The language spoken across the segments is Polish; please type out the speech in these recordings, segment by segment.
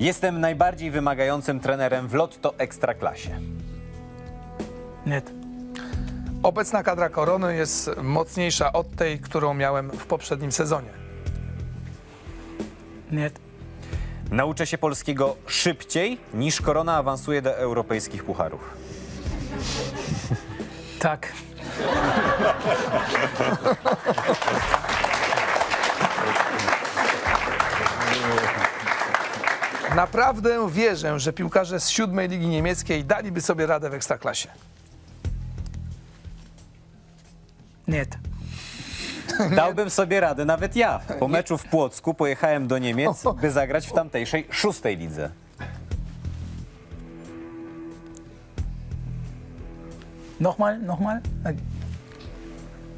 Jestem najbardziej wymagającym trenerem w Lotto Ekstraklasie. Nie. Obecna kadra Korony jest mocniejsza od tej, którą miałem w poprzednim sezonie. Nie. Nauczę się polskiego szybciej niż Korona awansuje do europejskich pucharów. Tak. Naprawdę wierzę, że piłkarze z siódmej ligi niemieckiej daliby sobie radę w Ekstraklasie. Nie. Dałbym sobie radę nawet ja. Po meczu w Płocku pojechałem do Niemiec, by zagrać w tamtejszej szóstej lidze. Nochmal, nochmal.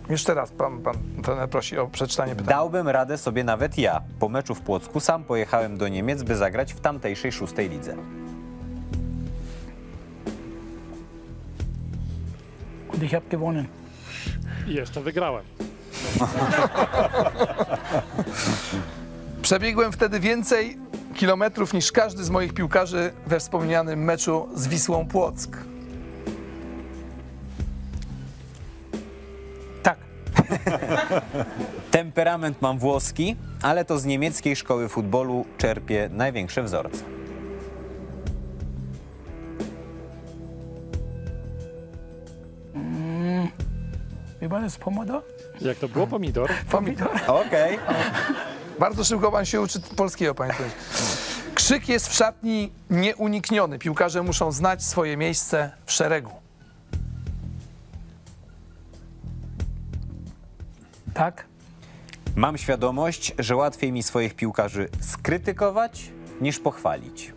Jeszcze raz pan, pan trener prosi o przeczytanie pytania. Dałbym radę sobie nawet ja. Po meczu w Płocku sam pojechałem do Niemiec, by zagrać w tamtejszej szóstej lidze. Und ich habe gewonnen. I jeszcze wygrałem. Przebiegłem wtedy więcej kilometrów niż każdy z moich piłkarzy we wspomnianym meczu z Wisłą Płock. Temperament mam włoski, ale to z niemieckiej szkoły futbolu czerpię największe wzorce. Wie war das? Pomodor? Jak to było, pomidor? Pomidor? Okej. Bardzo szybko pan się uczy polskiego, panie. Krzyk jest w szatni nieunikniony. Piłkarze muszą znać swoje miejsce w szeregu. Tak. Mam świadomość, że łatwiej mi swoich piłkarzy skrytykować niż pochwalić.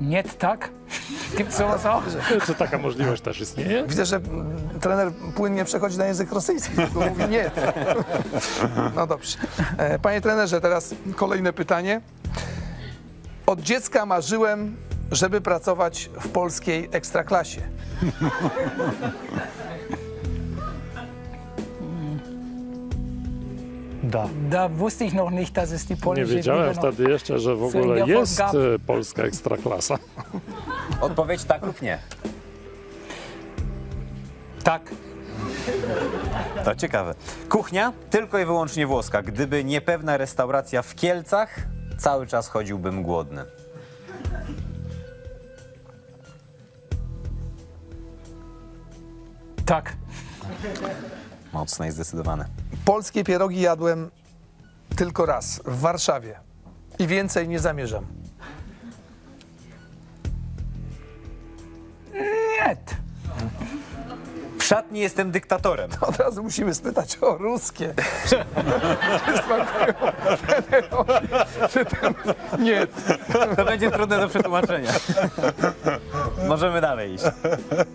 Nie tak. Sowas auch? Czy taka możliwość też istnieje? Widzę, że trener płynnie przechodzi na język rosyjski, tylko mówi nie. No dobrze. E, Panie trenerze, teraz kolejne pytanie. Od dziecka marzyłem, żeby pracować w polskiej ekstraklasie. Da. Da wusste ich noch nicht, dass es die Nie polnische wiedziałem Liga noch... wtedy jeszcze, że w ogóle jest Wolgap. e, polska ekstraklasa. Odpowiedź tak lub nie. Tak. To ciekawe. Kuchnia tylko i wyłącznie włoska. Gdyby nie pewna restauracja w Kielcach, cały czas chodziłbym głodny. Tak. Mocne i zdecydowane. Polskie pierogi jadłem tylko raz w Warszawie i więcej nie zamierzam. Nie. Szatni jestem dyktatorem. Od razu musimy spytać o ruskie. Czy smakują. Nie. To będzie trudne do przetłumaczenia. Możemy dalej iść.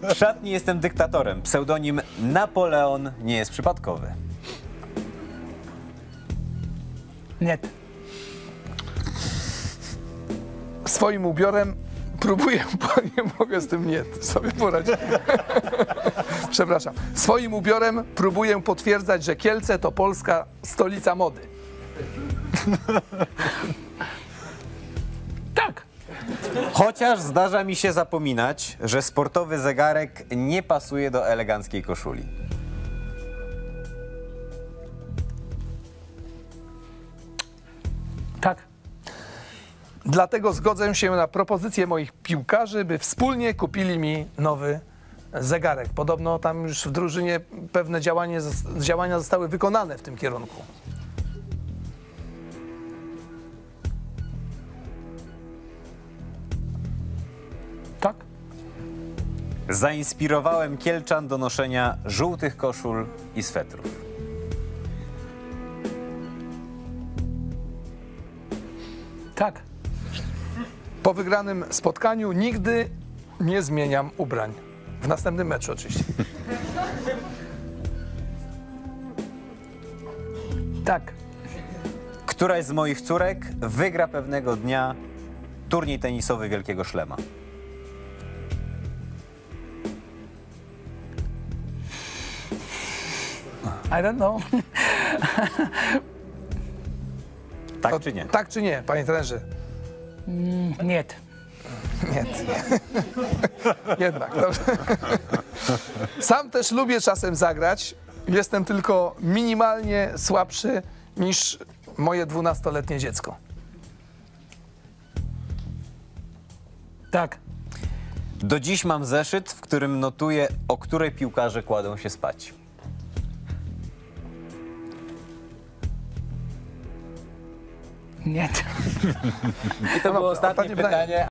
W szatni jestem dyktatorem. Pseudonim Napoleon nie jest przypadkowy. Nie. Swoim ubiorem próbuję, bo nie mogę z tym nie sobie poradzić. Przepraszam. Swoim ubiorem próbuję potwierdzać, że Kielce to polska stolica mody. Tak. Chociaż zdarza mi się zapominać, że sportowy zegarek nie pasuje do eleganckiej koszuli. Tak. Dlatego zgodzę się na propozycję moich piłkarzy, by wspólnie kupili mi nowy zegarek. Podobno tam już w drużynie pewne działanie, działania zostały wykonane w tym kierunku. Tak. Zainspirowałem Kielczan do noszenia żółtych koszul i swetrów. Tak. Po wygranym spotkaniu nigdy nie zmieniam ubrań. W następnym meczu oczywiście. Tak. Któraś z moich córek wygra pewnego dnia turniej tenisowy Wielkiego Szlema. I don't know. Tak To- czy nie? Tak czy nie, panie trenerze? Nie. Nie. Jednak, dobrze. Sam też lubię czasem zagrać. Jestem tylko minimalnie słabszy niż moje 12-letnie dziecko. Tak. Do dziś mam zeszyt, w którym notuję, o której piłkarze kładą się spać. Nie. I to było ostatnie pytanie.